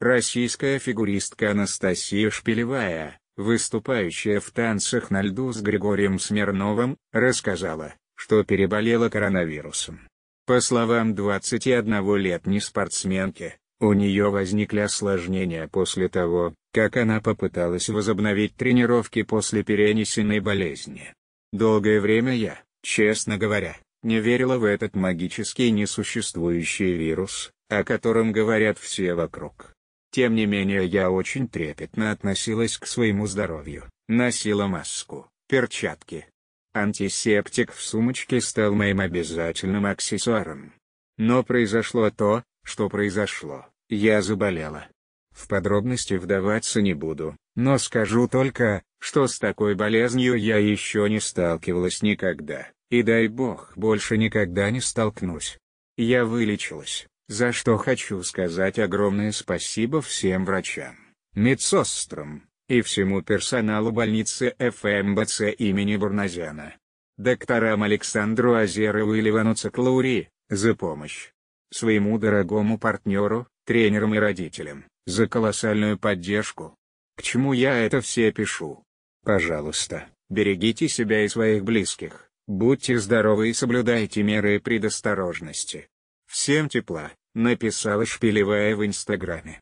Российская фигуристка Анастасия Шпилевая, выступающая в танцах на льду с Григорием Смирновым, рассказала, что переболела коронавирусом. По словам 21-летней спортсменки, у нее возникли осложнения после того, как она попыталась возобновить тренировки после перенесенной болезни. Долгое время я, честно говоря, не верила в этот магический несуществующий вирус, о котором говорят все вокруг. Тем не менее я очень трепетно относилась к своему здоровью, носила маску, перчатки. Антисептик в сумочке стал моим обязательным аксессуаром. Но произошло то, что произошло, я заболела. В подробности вдаваться не буду, но скажу только, что с такой болезнью я еще не сталкивалась никогда, и дай бог больше никогда не столкнусь. Я вылечилась, за что хочу сказать огромное спасибо всем врачам, медсестрам и всему персоналу больницы ФМБЦ имени Бурназяна. Докторам Александру Азерову и Ливану Циклаури, за помощь. Своему дорогому партнеру, тренерам и родителям, за колоссальную поддержку. К чему я это все пишу? Пожалуйста, берегите себя и своих близких, будьте здоровы и соблюдайте меры предосторожности. Всем тепла написала Шпилевая в Инстаграме.